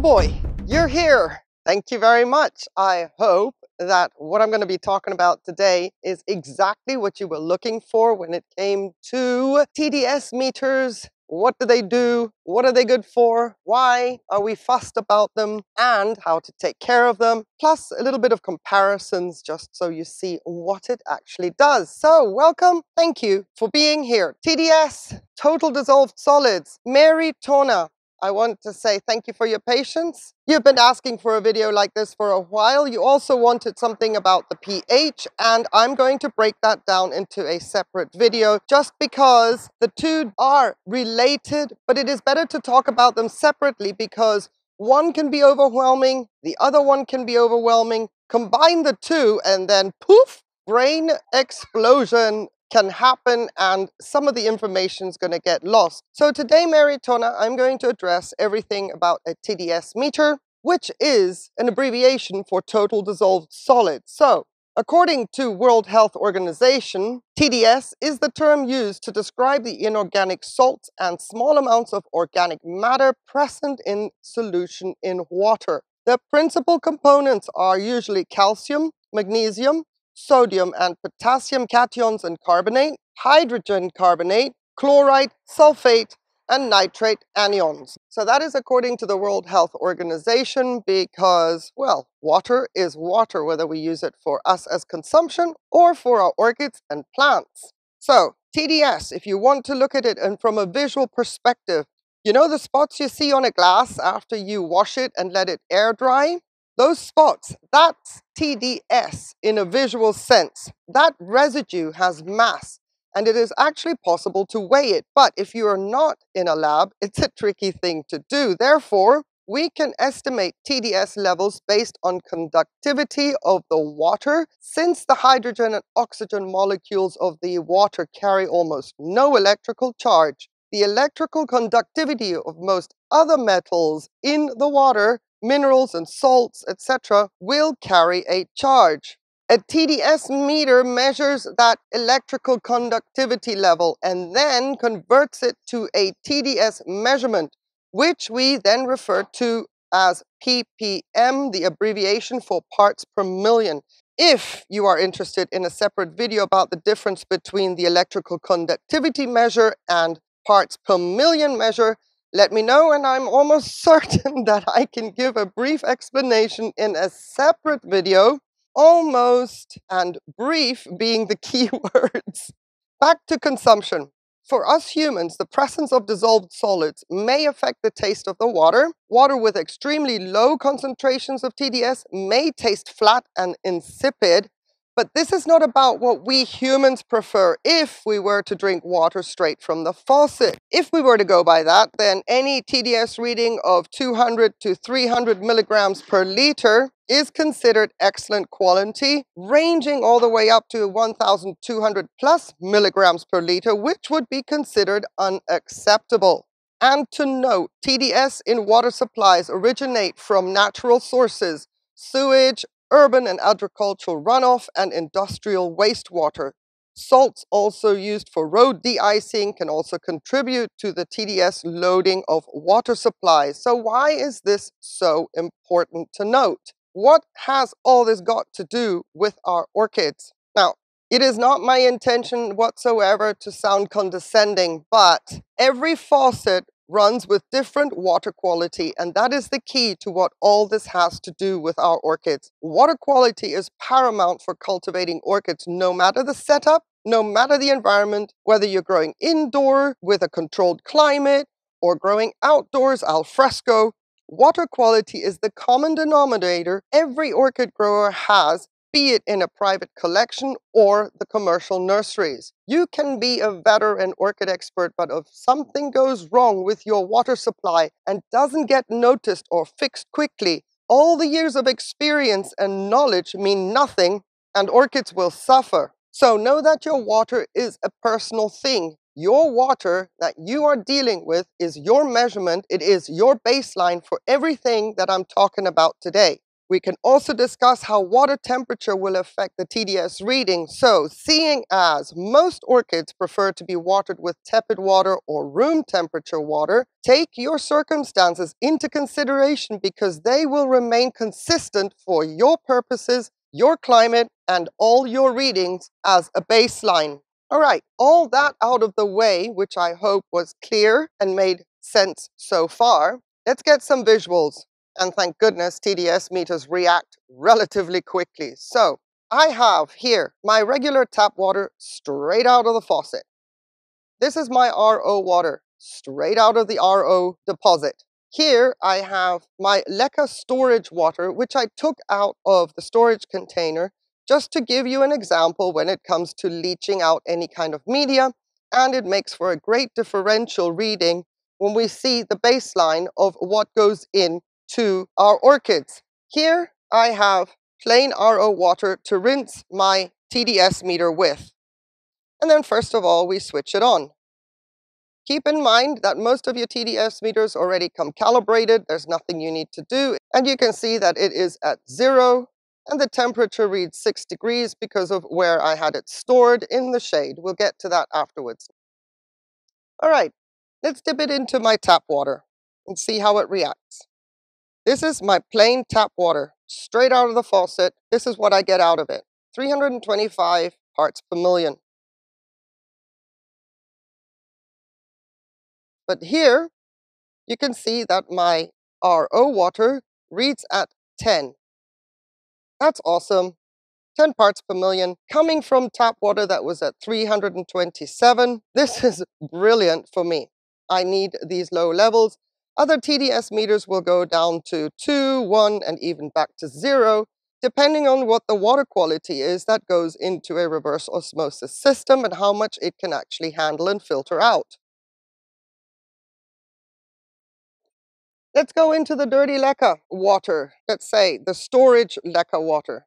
Oh boy, you're here. Thank you very much. I hope that what I'm going to be talking about today is exactly what you were looking for when it came to TDS meters. What do they do? What are they good for? Why are we fussed about them? And how to take care of them. Plus a little bit of comparisons just so you see what it actually does. So welcome. Thank you for being here. TDS, Total Dissolved Solids. Mary Tona, I want to say thank you for your patience. You've been asking for a video like this for a while. You also wanted something about the pH, and I'm going to break that down into a separate video just because the two are related, but it is better to talk about them separately because one can be overwhelming, the other one can be overwhelming. Combine the two, and then poof, brain explosion can happen and some of the information is going to get lost. So today, Mary Tona, I'm going to address everything about a TDS meter, which is an abbreviation for total dissolved solid. So according to World Health Organization, TDS is the term used to describe the inorganic salts and small amounts of organic matter present in solution in water. The principal components are usually calcium, magnesium, sodium and potassium cations and carbonate, hydrogen carbonate, chloride, sulfate, and nitrate anions. So that is according to the World Health Organization because, well, water is water, whether we use it for us as consumption or for our orchids and plants. So TDS, if you want to look at it and from a visual perspective, you know the spots you see on a glass after you wash it and let it air dry? Those spots, that's TDS in a visual sense. That residue has mass and it is actually possible to weigh it. But if you are not in a lab, it's a tricky thing to do. Therefore, we can estimate TDS levels based on conductivity of the water since the hydrogen and oxygen molecules of the water carry almost no electrical charge. The electrical conductivity of most other metals in the water minerals and salts, etc., will carry a charge. A TDS meter measures that electrical conductivity level and then converts it to a TDS measurement, which we then refer to as ppm, the abbreviation for parts per million. If you are interested in a separate video about the difference between the electrical conductivity measure and parts per million measure, let me know and I'm almost certain that I can give a brief explanation in a separate video, almost and brief being the key words. Back to consumption. For us humans, the presence of dissolved solids may affect the taste of the water. Water with extremely low concentrations of TDS may taste flat and insipid, but this is not about what we humans prefer if we were to drink water straight from the faucet. If we were to go by that, then any TDS reading of 200 to 300 milligrams per liter is considered excellent quality, ranging all the way up to 1,200 plus milligrams per liter, which would be considered unacceptable. And to note, TDS in water supplies originate from natural sources, sewage, urban and agricultural runoff, and industrial wastewater. Salts also used for road de-icing can also contribute to the TDS loading of water supplies. So why is this so important to note? What has all this got to do with our orchids? Now, it is not my intention whatsoever to sound condescending, but every faucet runs with different water quality and that is the key to what all this has to do with our orchids. Water quality is paramount for cultivating orchids no matter the setup, no matter the environment, whether you're growing indoor with a controlled climate or growing outdoors al fresco, water quality is the common denominator every orchid grower has be it in a private collection or the commercial nurseries. You can be a veteran orchid expert, but if something goes wrong with your water supply and doesn't get noticed or fixed quickly, all the years of experience and knowledge mean nothing and orchids will suffer. So know that your water is a personal thing. Your water that you are dealing with is your measurement. It is your baseline for everything that I'm talking about today. We can also discuss how water temperature will affect the TDS reading. So, seeing as most orchids prefer to be watered with tepid water or room temperature water, take your circumstances into consideration because they will remain consistent for your purposes, your climate, and all your readings as a baseline. All right, all that out of the way, which I hope was clear and made sense so far, let's get some visuals. And thank goodness TDS meters react relatively quickly. So I have here my regular tap water straight out of the faucet. This is my RO water straight out of the RO deposit. Here I have my Leca storage water, which I took out of the storage container just to give you an example when it comes to leaching out any kind of media. And it makes for a great differential reading when we see the baseline of what goes in to our orchids. Here I have plain RO water to rinse my TDS meter with. And then first of all, we switch it on. Keep in mind that most of your TDS meters already come calibrated. There's nothing you need to do. And you can see that it is at zero and the temperature reads six degrees because of where I had it stored in the shade. We'll get to that afterwards. All right, let's dip it into my tap water and see how it reacts. This is my plain tap water, straight out of the faucet. This is what I get out of it. 325 parts per million. But here, you can see that my RO water reads at 10. That's awesome. 10 parts per million coming from tap water that was at 327. This is brilliant for me. I need these low levels other TDS meters will go down to 2, 1, and even back to 0, depending on what the water quality is that goes into a reverse osmosis system and how much it can actually handle and filter out. Let's go into the dirty leca water, let's say the storage leca water.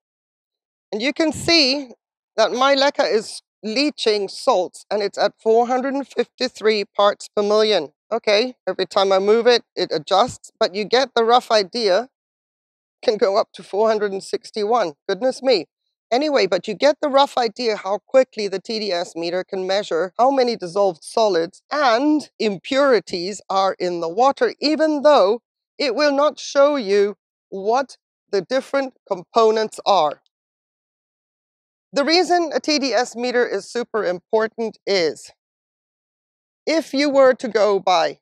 And you can see that my leca is leaching salts and it's at 453 parts per million. Okay, every time I move it, it adjusts, but you get the rough idea. Can go up to 461. Goodness me. Anyway, but you get the rough idea how quickly the TDS meter can measure how many dissolved solids and impurities are in the water, even though it will not show you what the different components are. The reason a TDS meter is super important is if you were to go by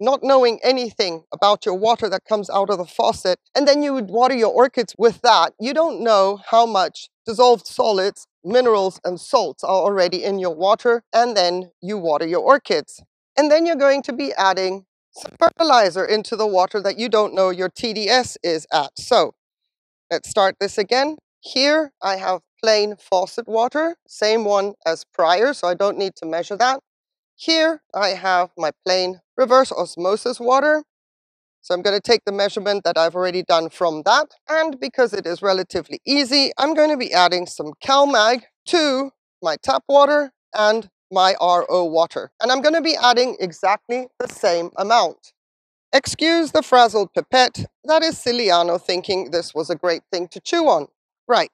not knowing anything about your water that comes out of the faucet, and then you would water your orchids with that, you don't know how much dissolved solids, minerals, and salts are already in your water, and then you water your orchids. And then you're going to be adding some fertilizer into the water that you don't know your TDS is at. So let's start this again. Here I have plain faucet water, same one as prior, so I don't need to measure that. Here I have my plain reverse osmosis water. So I'm going to take the measurement that I've already done from that. And because it is relatively easy, I'm going to be adding some CalMag to my tap water and my RO water. And I'm going to be adding exactly the same amount. Excuse the frazzled pipette. That is Ciliano thinking this was a great thing to chew on. Right.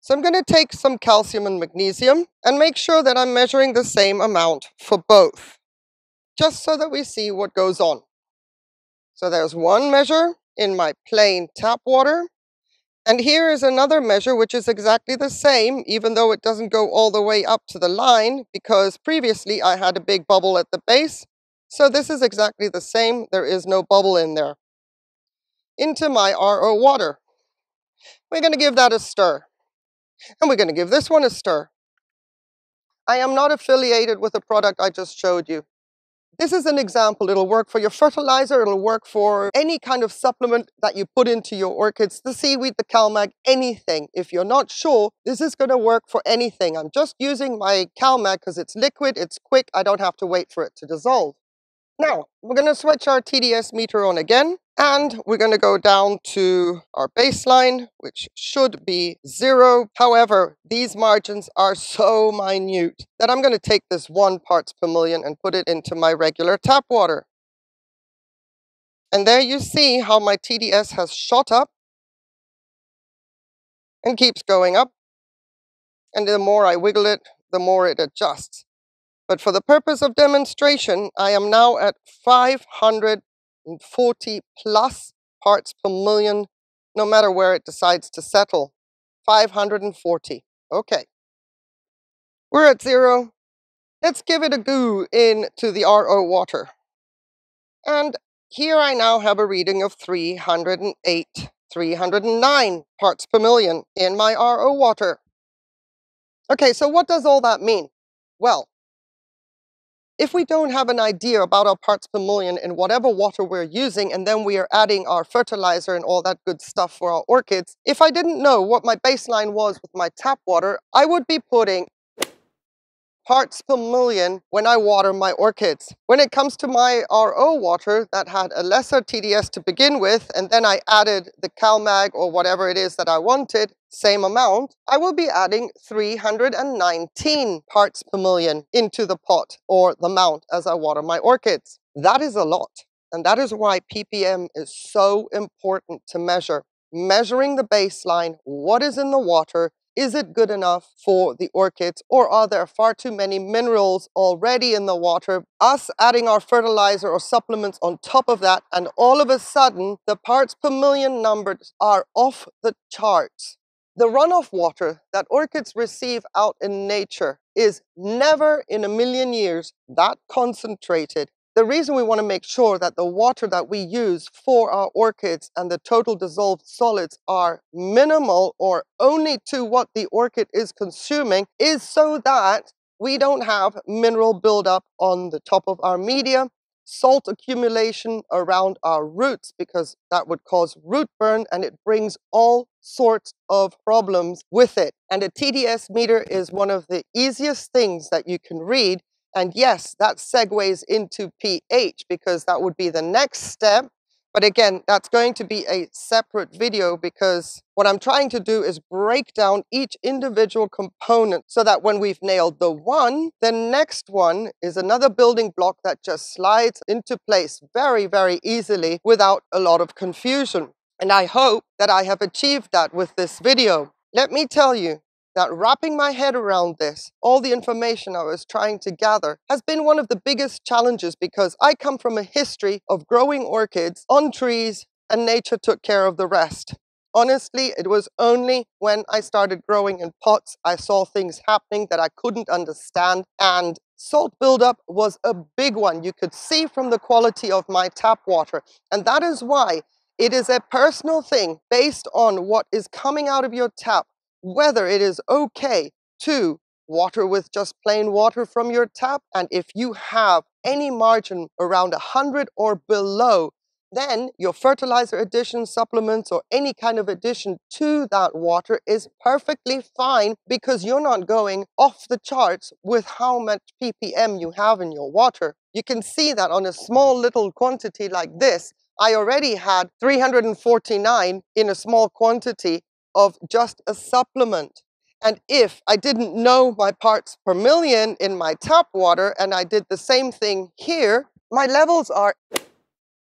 So I'm going to take some calcium and magnesium and make sure that I'm measuring the same amount for both, just so that we see what goes on. So there's one measure in my plain tap water, and here is another measure which is exactly the same, even though it doesn't go all the way up to the line, because previously I had a big bubble at the base. So this is exactly the same, there is no bubble in there. Into my RO water. We're going to give that a stir. And we're going to give this one a stir. I am not affiliated with the product I just showed you. This is an example. It'll work for your fertilizer. It'll work for any kind of supplement that you put into your orchids, the seaweed, the CalMag, anything. If you're not sure, this is going to work for anything. I'm just using my CalMag because it's liquid, it's quick, I don't have to wait for it to dissolve. Now, we're going to switch our TDS meter on again, and we're going to go down to our baseline, which should be zero. However, these margins are so minute that I'm going to take this one parts per million and put it into my regular tap water. And there you see how my TDS has shot up. and keeps going up. And the more I wiggle it, the more it adjusts. But for the purpose of demonstration, I am now at 540 plus parts per million, no matter where it decides to settle. 540. Okay. We're at zero. Let's give it a goo into the RO water. And here I now have a reading of 308, 309 parts per million in my RO water. Okay, so what does all that mean? Well, if we don't have an idea about our parts per million in whatever water we're using, and then we are adding our fertilizer and all that good stuff for our orchids, if I didn't know what my baseline was with my tap water, I would be putting parts per million when I water my orchids. When it comes to my RO water that had a lesser TDS to begin with, and then I added the CalMag or whatever it is that I wanted, same amount, I will be adding 319 parts per million into the pot or the mount as I water my orchids. That is a lot. And that is why ppm is so important to measure. Measuring the baseline, what is in the water, is it good enough for the orchids or are there far too many minerals already in the water? Us adding our fertilizer or supplements on top of that and all of a sudden the parts per million numbers are off the charts. The runoff water that orchids receive out in nature is never in a million years that concentrated the reason we want to make sure that the water that we use for our orchids and the total dissolved solids are minimal or only to what the orchid is consuming is so that we don't have mineral buildup on the top of our media salt accumulation around our roots because that would cause root burn and it brings all sorts of problems with it. And a TDS meter is one of the easiest things that you can read. And yes, that segues into pH because that would be the next step but again, that's going to be a separate video because what I'm trying to do is break down each individual component so that when we've nailed the one, the next one is another building block that just slides into place very, very easily without a lot of confusion. And I hope that I have achieved that with this video. Let me tell you, that wrapping my head around this, all the information I was trying to gather, has been one of the biggest challenges because I come from a history of growing orchids on trees and nature took care of the rest. Honestly, it was only when I started growing in pots I saw things happening that I couldn't understand and salt buildup was a big one. You could see from the quality of my tap water and that is why it is a personal thing based on what is coming out of your tap whether it is okay to water with just plain water from your tap. And if you have any margin around 100 or below, then your fertilizer addition, supplements, or any kind of addition to that water is perfectly fine because you're not going off the charts with how much ppm you have in your water. You can see that on a small little quantity like this, I already had 349 in a small quantity of just a supplement. And if I didn't know my parts per million in my tap water and I did the same thing here, my levels are...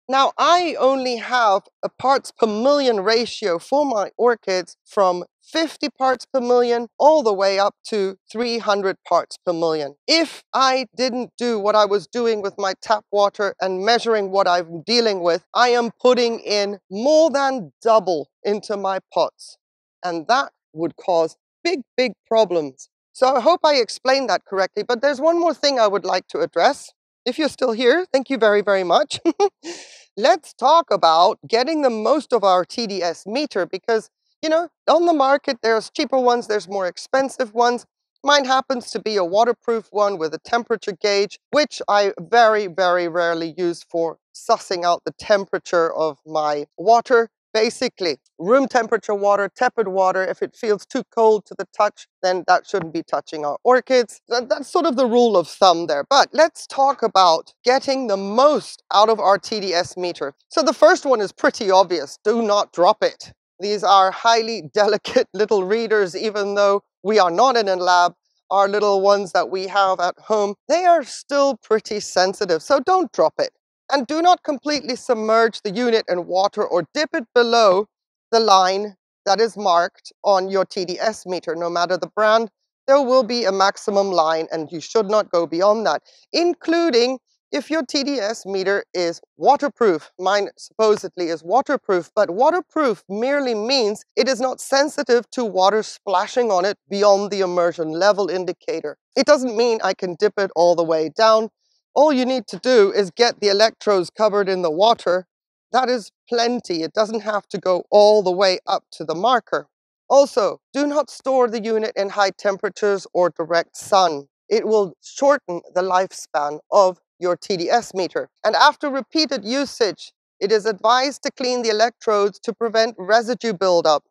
Now I only have a parts per million ratio for my orchids from 50 parts per million all the way up to 300 parts per million. If I didn't do what I was doing with my tap water and measuring what I'm dealing with, I am putting in more than double into my pots and that would cause big, big problems. So I hope I explained that correctly, but there's one more thing I would like to address. If you're still here, thank you very, very much. Let's talk about getting the most of our TDS meter because, you know, on the market, there's cheaper ones, there's more expensive ones. Mine happens to be a waterproof one with a temperature gauge, which I very, very rarely use for sussing out the temperature of my water Basically, room temperature water, tepid water, if it feels too cold to the touch, then that shouldn't be touching our orchids. That's sort of the rule of thumb there. But let's talk about getting the most out of our TDS meter. So the first one is pretty obvious. Do not drop it. These are highly delicate little readers, even though we are not in a lab, our little ones that we have at home, they are still pretty sensitive, so don't drop it. And do not completely submerge the unit in water or dip it below the line that is marked on your TDS meter, no matter the brand, there will be a maximum line and you should not go beyond that, including if your TDS meter is waterproof, mine supposedly is waterproof, but waterproof merely means it is not sensitive to water splashing on it beyond the immersion level indicator. It doesn't mean I can dip it all the way down. All you need to do is get the electrodes covered in the water. That is plenty. It doesn't have to go all the way up to the marker. Also, do not store the unit in high temperatures or direct sun. It will shorten the lifespan of your TDS meter. And after repeated usage, it is advised to clean the electrodes to prevent residue buildup.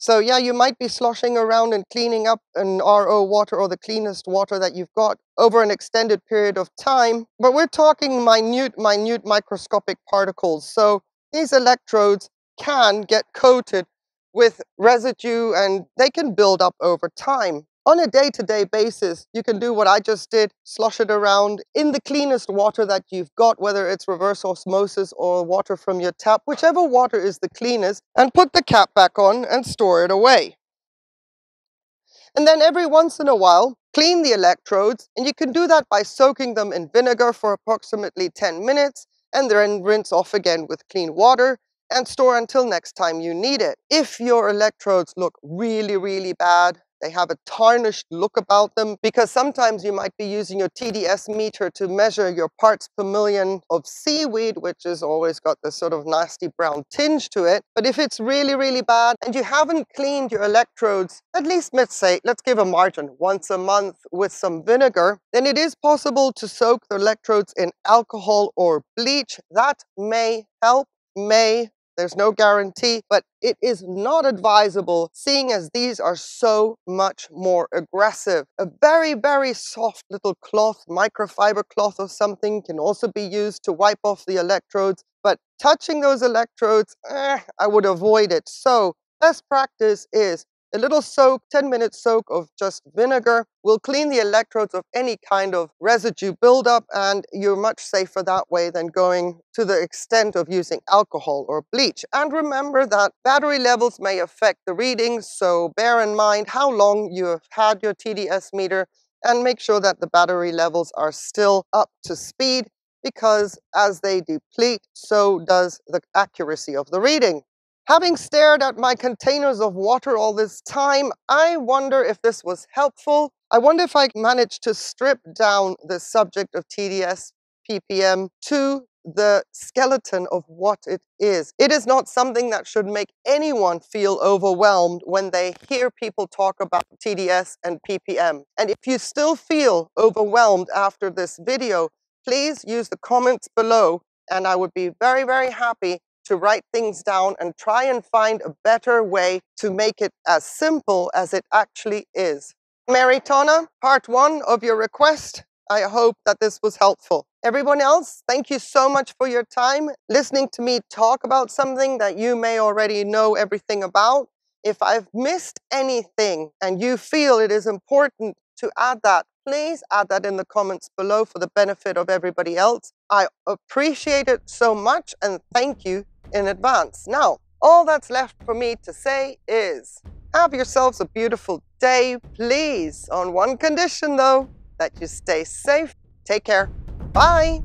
So yeah, you might be sloshing around and cleaning up an RO water or the cleanest water that you've got over an extended period of time, but we're talking minute, minute microscopic particles. So these electrodes can get coated with residue and they can build up over time. On a day-to-day -day basis, you can do what I just did, slosh it around in the cleanest water that you've got, whether it's reverse osmosis or water from your tap, whichever water is the cleanest, and put the cap back on and store it away. And then every once in a while, clean the electrodes, and you can do that by soaking them in vinegar for approximately 10 minutes, and then rinse off again with clean water, and store until next time you need it. If your electrodes look really, really bad, they have a tarnished look about them because sometimes you might be using your TDS meter to measure your parts per million of seaweed, which has always got this sort of nasty brown tinge to it. But if it's really, really bad and you haven't cleaned your electrodes, at least let's say, let's give a margin once a month with some vinegar, then it is possible to soak the electrodes in alcohol or bleach. That may help, may there's no guarantee, but it is not advisable seeing as these are so much more aggressive. A very, very soft little cloth, microfiber cloth or something can also be used to wipe off the electrodes, but touching those electrodes, eh, I would avoid it. So best practice is a little soak, 10 minute soak of just vinegar will clean the electrodes of any kind of residue buildup and you're much safer that way than going to the extent of using alcohol or bleach. And remember that battery levels may affect the readings, so bear in mind how long you have had your TDS meter and make sure that the battery levels are still up to speed because as they deplete, so does the accuracy of the reading. Having stared at my containers of water all this time, I wonder if this was helpful. I wonder if I managed to strip down the subject of TDS ppm to the skeleton of what it is. It is not something that should make anyone feel overwhelmed when they hear people talk about TDS and ppm. And if you still feel overwhelmed after this video, please use the comments below and I would be very, very happy to write things down and try and find a better way to make it as simple as it actually is. Mary Tonna, part one of your request. I hope that this was helpful. Everyone else, thank you so much for your time listening to me talk about something that you may already know everything about. If I've missed anything and you feel it is important to add that, please add that in the comments below for the benefit of everybody else. I appreciate it so much and thank you in advance. Now, all that's left for me to say is have yourselves a beautiful day, please. On one condition, though, that you stay safe. Take care. Bye.